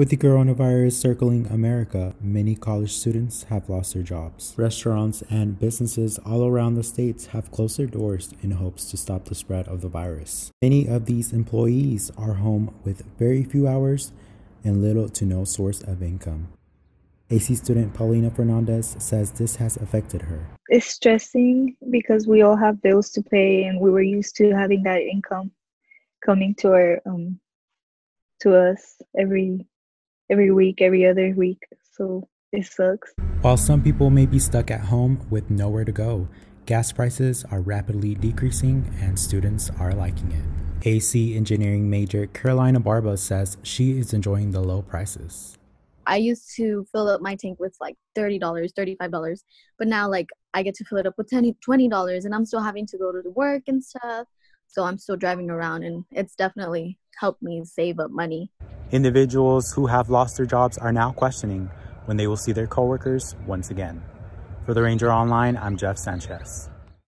With the coronavirus circling America, many college students have lost their jobs. Restaurants and businesses all around the states have closed their doors in hopes to stop the spread of the virus. Many of these employees are home with very few hours and little to no source of income. AC student Paulina Fernandez says this has affected her. It's stressing because we all have bills to pay and we were used to having that income coming to our um to us every every week, every other week. So it sucks. While some people may be stuck at home with nowhere to go, gas prices are rapidly decreasing and students are liking it. AC engineering major Carolina Barba says she is enjoying the low prices. I used to fill up my tank with like $30, $35, but now like I get to fill it up with $20 and I'm still having to go to the work and stuff. So I'm still driving around and it's definitely helped me save up money. Individuals who have lost their jobs are now questioning when they will see their coworkers once again. For the Ranger Online, I'm Jeff Sanchez.